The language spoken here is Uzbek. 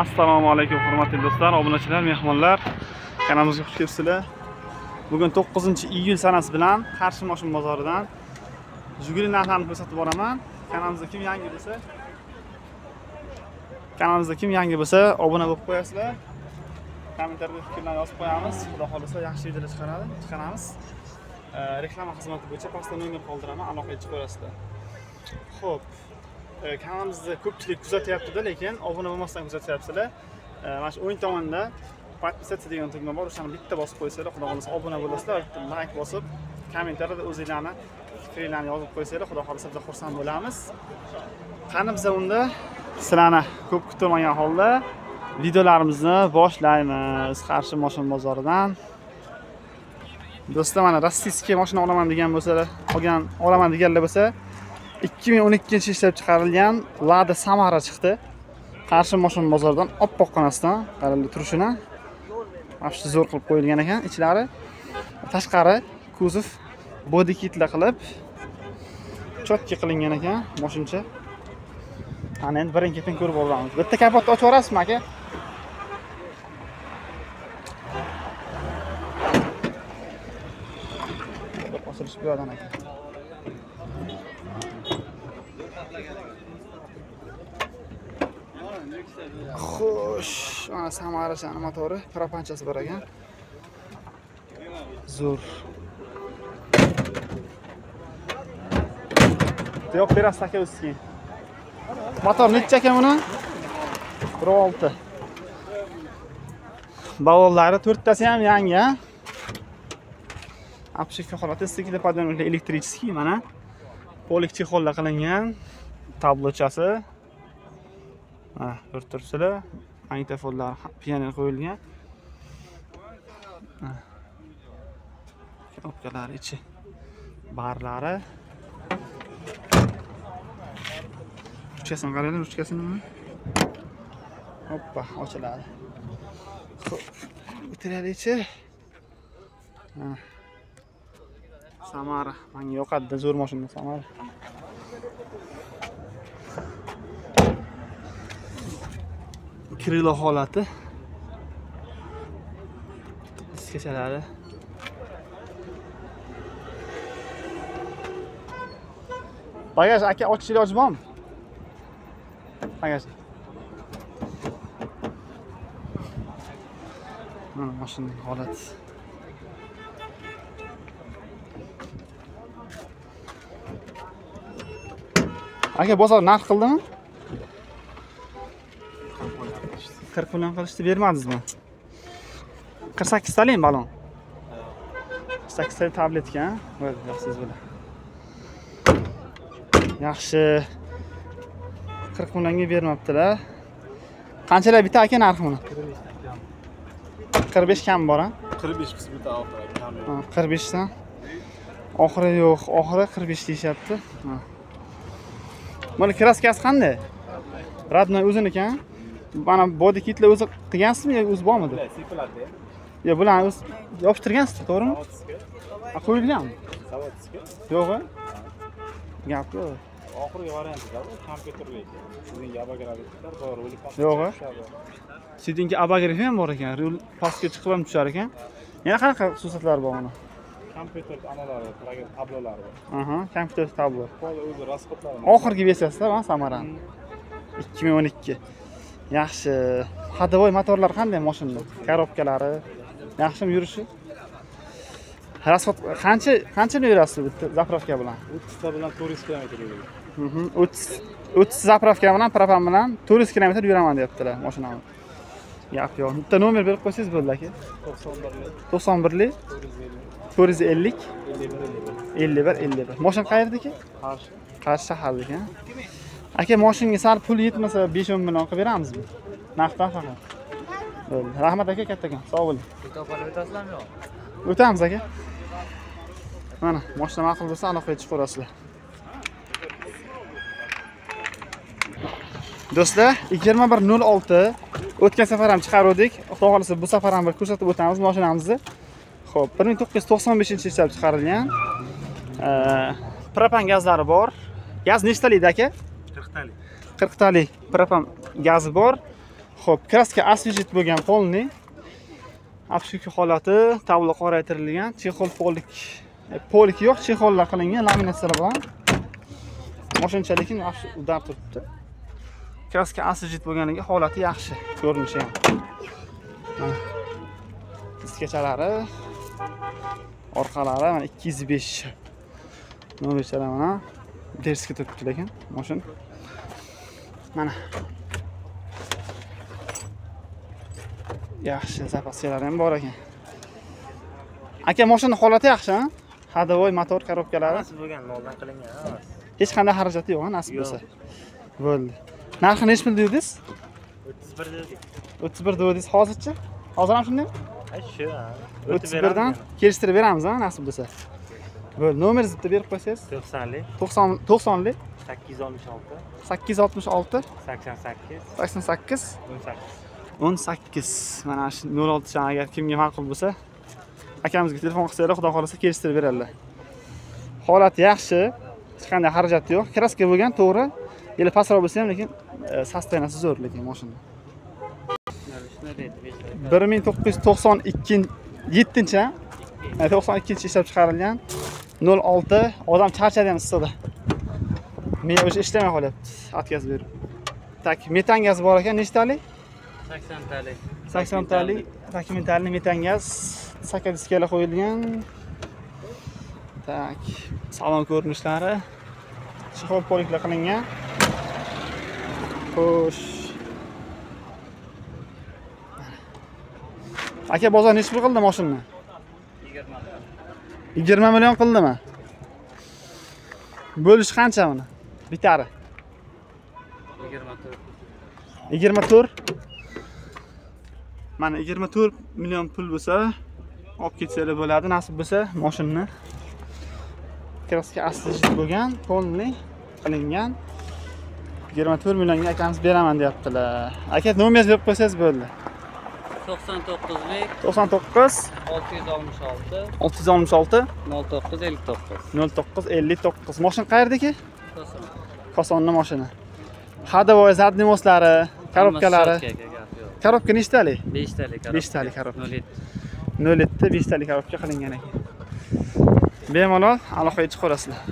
assalomu alaykum hurmatli do'stlar obunachilar mehmonlar. Kanalimizga xush kelibsizlar. Bugun 9 iyul sanasi bilan qarshi moshin bozoridan jiguli narxlarini ko'rsatib boraman. Kanalimizga kim yangi bo'lsa? Kanalimizga kim yangi bo'lsa obuna bo'lib qo'yasizlar. Kommentariyada fikrlarni yozib qo'yamiz. Xudo xohlasa yaxshi videolar chiqaradi chiqaramiz. Reklama xizmati bo'yicha pastda nomer qoldiraman aloqaga chiqib ko'rasizlar ho'p kanalimizni ko'pchilik kuzatyaptida lekin obuna bo'lmasdan kuzatyapsizlar. Mana shu o'ng tomonda подписаться degan tugma bor. O'shani bitta bosib qo'ysanglar xudo xohlasa obuna bo'lasizlar. Layk bosib kommentariyada o'zinglarni fikringlarni yozib qo'ysanglar xudo xohlasa biz xursand bo'lamiz. Qani biza unda? Sizlarni ko'p kutilmagan holda videolarimizni boshlaymiz qarshi moshin bozoridan. Do'stlar mana rossiyskiy mashina olaman degan bo'lsalar olgan olaman deganlar bo'lsa 2012 yil ishlab chiqarilgan lada samara chiqdi. Qarshi moshin bozoridan oppoq qonasidan qaranglar turishini. Вообще zo'r qilib qo'yilgan ekan ichlari tashqari kuzov body kitlar qilib chotki qilingan ekan moshincha. Ana endi birin ketin ko'rib olamiz. Bitta kapotni ochib yuborasizmi aka? Osilish bu yoqdan aka. Xo'sh, mana Samara shani motori, propanchasi bor ekan. Zo'r. Yo'q, berasiz aka o'zingizga. Motor necha ekan buni? 16. Bavollari to'rttasi ham yangi, ha? Обшивка holati стеклоподъемник электрический mana. Polik chexolda qilingan. Tablochasi. Ko'rib turibsizlar. Magnitofonlar pianino qo'yilgan. Ha. Knopkalari ichi. Barlari. Ruchkasini qaranglar, ruchkasini nima? Hoppa, ochiladi. Xo'p, mana Samara, menga yoqadi, zo'r mashina Samara. Krilo holati. Diskachalari. Bagaj aka ochish iloji bormi? Bagaj. Mana mashinaning holati. Aka bozor narx qildimi? 40 million qilishni bermadingizmi? 48 talik balon. 48 talik tabletka, yaxshi bilan. Yaxshi. 40 millionga bermabdilar. Qanchalar bitta aka narxi buni? 45 kam bor, ha? 45 qismi bitta oxiri kam yo'q. Ha, 45 dan. Oxiri yo'q, oxiri 45 deyishyapti. Buni kraskasi qanday? Radnoy o'ziniki? Mana body kitlar o'zi qilgansizmi yoki o'zi bormidi? Yo, bularni o'zi yopishtirgansiz, to'g'rimi? Qo'yilganmi? Yo'q-a? Gap yo'q. Oxirgi variantida kompyuterli. Sizning abagravitlar bor, ruli Yo'q-a? Sidinki abagrifi ham bor ekan, rul pastga chiqib ham tushar ekan. Yana qanaqa xususiyatlari bor uni? Kompyuter analari, tablolari bor. Kompyuter tablo. O'zi расходlari. Oxirgi versiyasida Samarani. 2012. Yaxshi. Hadovoy motorlar qanday mashinada? Korobkalari yaxshimi yurishi? Расход qancha qanchani yurasiz bitta zapravka bilan? 30 ta bilan 400 kilometr yuradi. Mhm. 30 30 zapravka bilan propan bilan 400 km yuraman deyaptilar mashinani. Gap yo'q. Bitta nomer berib qo'ysangiz bo'ldi aka. 91 91 450 450 51 51 51. Mashin qayerdaki? qarshi. Qarshi shaharlik, ha. Aka, mashinga sal pul yetmasa 5-10 million qilib beramizmi? Naqddan faqat. Bo'ldi. Rahmat aka, kattakon. Sog' bo'ling. O'tamiz aka. Mana, mashina ma'qul bo'lsa aloqaga chiqib ko'rasizlar. Do'stlar, 2106 o'tgan safar ham chiqaruvdik. Xudo xolasa bu safar ham bir ko'rsatib o'tamiz mashinamizni. Xo'p, 1995 ishlab chiqarilgan. Propan gazlari bor. Gaz nechtalikda aka? 40 talik. 40 talik propan gazi bor. Xo'p, kraska освежит bo'lgan polni. Обшивка holati, tavla qoraytirilgan, chexol polik. e, Polik yo'q, chexollar qilingan laminatsiyalar bilan. Moshincha lekin udar turibdi. Kraska освежит bo'lganligi holati yaxshi, ko'rinishi ham. Diskachalari, orqalari mana 205 nomerchalar mana? Derska turibdi lekin mashin mana. Yaxshi zapaskalari ham bor ekan. Aka mashina holati yaxshi a ходовой motor korobkalari Nasib bo'lgan noldan qilingan hech qanday xarajati yo'q nasib bo'lsa. Bo'ldi narxi nechi pul dedingiz? 31 dedik. o'ttiz bir dedingiz. Hozirchi hozir ham shunday? Ay shu. o'ttiz birdan kelishtirib beramiz a nasib bo'lsa. Bo'ldi. Nomeringizni bitta berib qo'ysangiz. 90lik, to'qson to'qsonlik 866, sakkiz yuz oltmish olti. 88, sakson sakkiz. 18. o'n sakkiz. Mana shu nol oltidan agar kimga ma'qul bo'lsa. Akamizga telefon qilsanglar xudo xohlasa kelishtirib beradilar holati yaxshi. Hech qanday xarajati yo'q. Kraska bo'lgan to'g'ri yili pastroq bo'lsa ham lekin e, sostoyaniyasi zo'r lekin mashina bir ming to'qqiz yuz to'qson ikkinchi yettinchi? E, to'qson ikkinchi ishlab chiqarilgan. Nol olti odam charchadi ham issiqda? Miya уже ishlamay qolyapti o'tkazib berib. Tak metan gaz bor ekan nechtalik? 80 talik. saksontalik dokumentalniy metan gaz saka diskalar qo'yilgan. Tak salon ko'rinishlari chexol poliklar qilingan xo'sh. Aka bozor nechi pul qildi moshinani 20 yigirma million qildimi? Bo'lishi qancha buni bitari. 24. yigirma to'rt mana yigirma to'rt million pul bo'lsa olib ketsanglar bo'ladi nasib bo'lsa moshinani. Kraska освежит bo'lgan полный qilingan yigirma to'rt millionga akamiz beraman deyaptilar. Aka nomeringizni berib qo'ysangiz bo'ldi. 99lik to'qson to'qqiz. 666 olti. yuz oltmish olti. 0959. nol to'qqiz ellik to'qqiz. Moshin qayerdaki To'qson. kosonni moshina. Ходовой задний moslari korobkalari Hammasi sotka aka, gap yo'q. korobka nechtalik? 5 talik. Beshtalik korobka. 07. nol yetti beshtalik korobka qilingan ekan. Bemalol aloqaga chiqaverasizlar